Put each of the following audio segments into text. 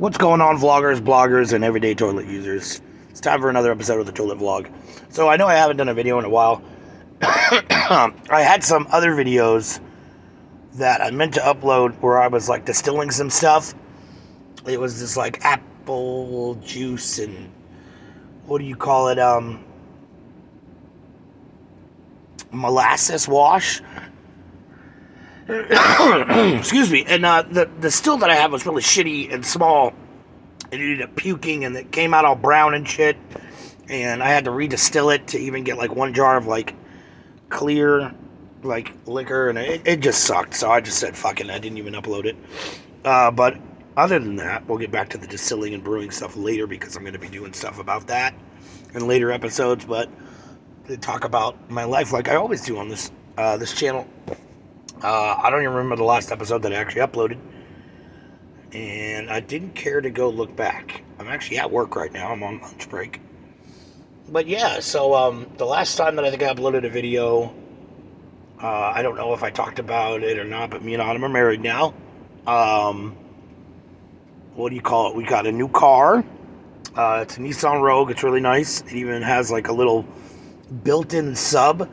What's going on, vloggers, bloggers, and everyday toilet users? It's time for another episode of the Toilet Vlog. So, I know I haven't done a video in a while. I had some other videos that I meant to upload where I was like distilling some stuff. It was just like apple juice and what do you call it? Um, molasses wash. Excuse me. And uh, the the still that I had was really shitty and small. And it ended up puking, and it came out all brown and shit. And I had to redistill it to even get like one jar of like clear like liquor, and it, it just sucked. So I just said fuck it. I didn't even upload it. Uh, but other than that, we'll get back to the distilling and brewing stuff later because I'm going to be doing stuff about that in later episodes. But to talk about my life like I always do on this uh, this channel. Uh, I don't even remember the last episode that I actually uploaded. And I didn't care to go look back. I'm actually at work right now. I'm on lunch break. But yeah, so um, the last time that I think I uploaded a video, uh, I don't know if I talked about it or not, but me and Autumn are married now. Um, what do you call it? We got a new car. Uh, it's a Nissan Rogue. It's really nice. It even has like a little built-in sub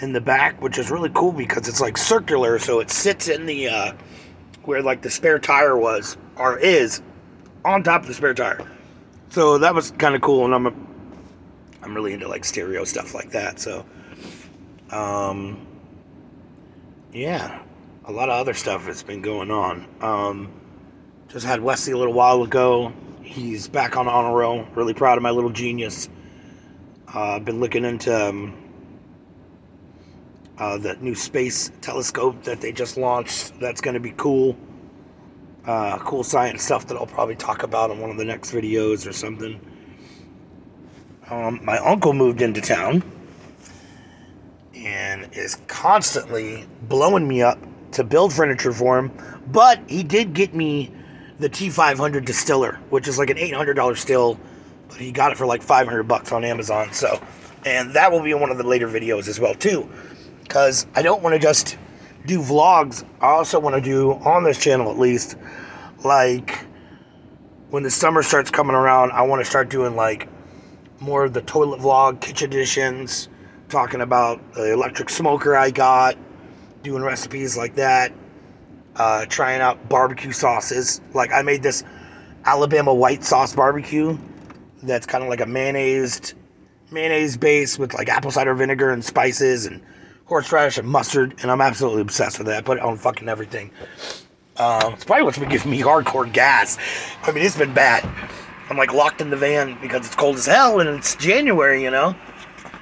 in the back, which is really cool because it's like circular, so it sits in the uh, where like the spare tire was or is on top of the spare tire. So that was kind of cool, and I'm a, I'm really into like stereo stuff like that. So, um, yeah, a lot of other stuff has been going on. Um, just had Wesley a little while ago. He's back on honor roll. Really proud of my little genius. Uh, I've been looking into um, uh, that new space telescope that they just launched. That's going to be cool. Uh, cool science stuff that I'll probably talk about in one of the next videos or something. Um, my uncle moved into town and is constantly blowing me up to build furniture for him. But he did get me the T500 distiller, which is like an $800 still, but he got it for like 500 bucks on Amazon. So, and that will be in one of the later videos as well too, because I don't want to just do vlogs. I also want to do on this channel at least, like when the summer starts coming around, I want to start doing like more of the toilet vlog, kitchen editions, talking about the electric smoker I got, doing recipes like that uh, trying out barbecue sauces. Like I made this Alabama white sauce barbecue that's kind of like a mayonnaise mayonnaise base with like apple cider vinegar and spices and horseradish and mustard, and I'm absolutely obsessed with that. I put it on fucking everything. Um, it's probably what's been giving me hardcore gas. I mean, it's been bad. I'm like locked in the van because it's cold as hell and it's January, you know.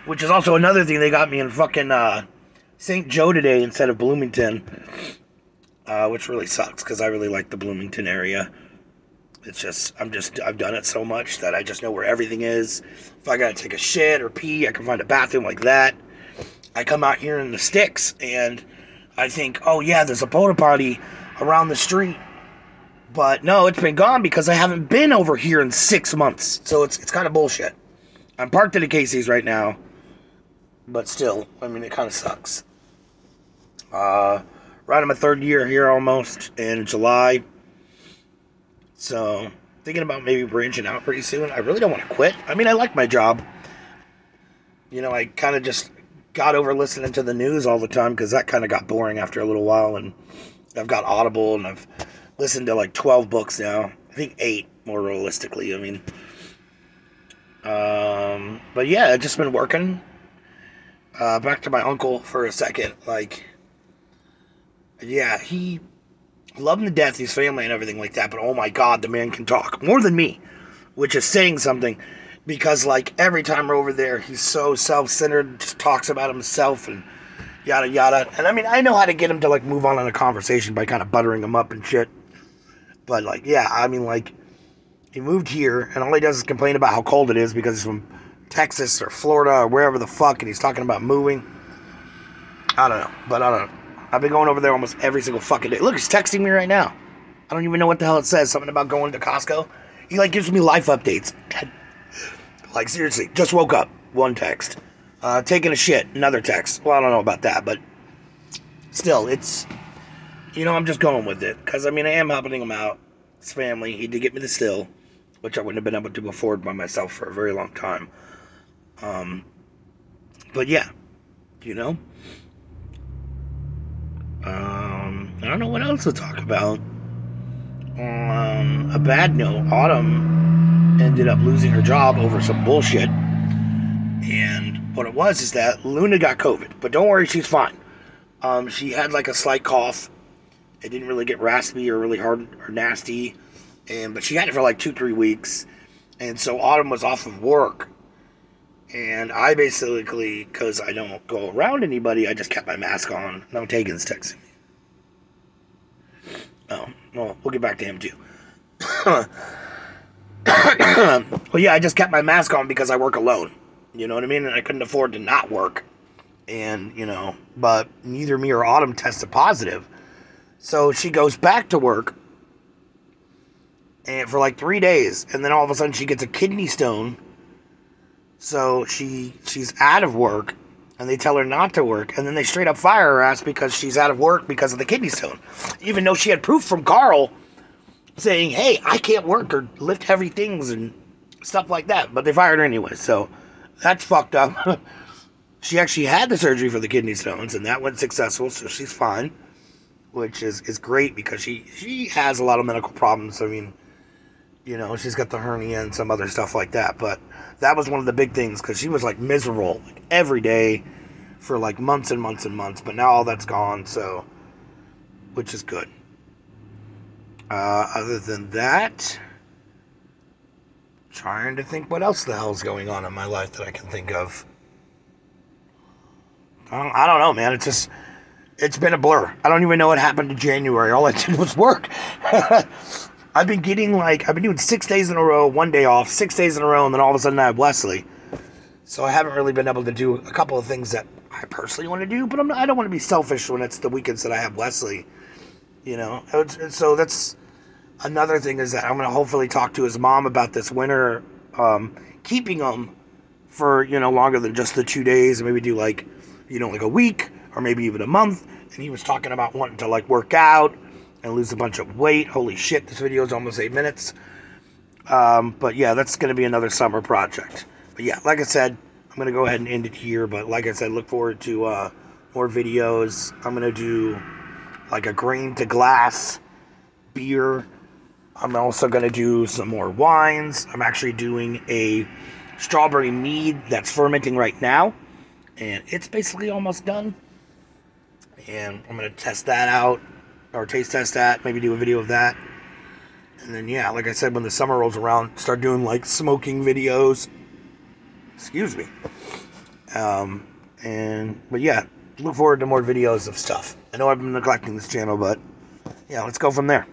Which is also another thing they got me in fucking uh, St. Joe today instead of Bloomington uh, which really sucks because I really like the Bloomington area. It's just I'm just I've done it so much that I just know where everything is. If I gotta take a shit or pee, I can find a bathroom like that. I come out here in the sticks and I think, oh yeah, there's a porta potty around the street. But no, it's been gone because I haven't been over here in six months. So it's it's kind of bullshit. I'm parked at a Casey's right now, but still, I mean, it kind of sucks. Uh, right on my third year here almost in July. So, thinking about maybe branching out pretty soon. I really don't want to quit. I mean, I like my job. You know, I kind of just got over listening to the news all the time because that kind of got boring after a little while. And I've got Audible and I've listened to like 12 books now. I think eight, more realistically. I mean, um, but yeah, I've just been working. Uh, back to my uncle for a second. Like, yeah, he loved him to death, his family and everything like that. But oh my God, the man can talk more than me, which is saying something. Because like every time we're over there, he's so self-centered, just talks about himself and yada yada. And I mean, I know how to get him to like move on in a conversation by kind of buttering him up and shit. But like, yeah, I mean, like he moved here, and all he does is complain about how cold it is because he's from Texas or Florida or wherever the fuck, and he's talking about moving. I don't know, but I don't know. I've been going over there almost every single fucking day. Look, he's texting me right now. I don't even know what the hell it says. Something about going to Costco. He like gives me life updates. Like seriously, just woke up. One text. Uh, taking a shit. Another text. Well, I don't know about that, but still, it's you know I'm just going with it because I mean I am helping him out, his family. He did get me the still, which I wouldn't have been able to afford by myself for a very long time. Um, but yeah, you know. Um, I don't know what else to talk about. Um, a bad note, Autumn ended up losing her job over some bullshit. And what it was is that Luna got COVID, but don't worry, she's fine. Um, she had like a slight cough. It didn't really get raspy or really hard or nasty, and but she had it for like two, three weeks. And so Autumn was off of work, and I basically, because I don't go around anybody, I just kept my mask on. No, Tegan's texting me. Oh, well, we'll get back to him too. well, yeah, I just kept my mask on because I work alone. You know what I mean? And I couldn't afford to not work. And, you know, but neither me or Autumn tested positive. So she goes back to work and for like three days. And then all of a sudden she gets a kidney stone. So she she's out of work and they tell her not to work. And then they straight up fire her ass because she's out of work because of the kidney stone. Even though she had proof from Carl saying, hey, I can't work or lift heavy things and stuff like that. But they fired her anyway. So that's fucked up. she actually had the surgery for the kidney stones, and that went successful, so she's fine, which is, is great because she she has a lot of medical problems. I mean, you know, she's got the hernia and some other stuff like that. But that was one of the big things because she was like miserable like, every day for like months and months and months. But now all that's gone, so which is good. Uh, other than that trying to think what else the hell's going on in my life that I can think of. I don't, know, man. It's just, it's been a blur. I don't even know what happened to January. All I did was work. I've been getting like, I've been doing six days in a row, one day off, six days in a row, and then all of a sudden I have Wesley. So I haven't really been able to do a couple of things that I personally want to do, but I'm not, I don't want to be selfish when it's the weekends that I have Wesley. You know, so that's another thing is that I'm going to hopefully talk to his mom about this winter, um, keeping him for, you know, longer than just the two days and maybe do like, you know, like a week or maybe even a month. And he was talking about wanting to like work out and lose a bunch of weight. Holy shit, this video is almost eight minutes. Um, but yeah, that's going to be another summer project. But yeah, like I said, I'm going to go ahead and end it here. But like I said, look forward to uh, more videos. I'm going to do like a grain to glass beer I'm also going to do some more wines. I'm actually doing a strawberry mead that's fermenting right now. And it's basically almost done. And I'm going to test that out, or taste test that, maybe do a video of that. And then, yeah, like I said, when the summer rolls around, start doing like smoking videos. Excuse me. Um, and, but yeah, look forward to more videos of stuff. I know I've been neglecting this channel, but yeah, let's go from there.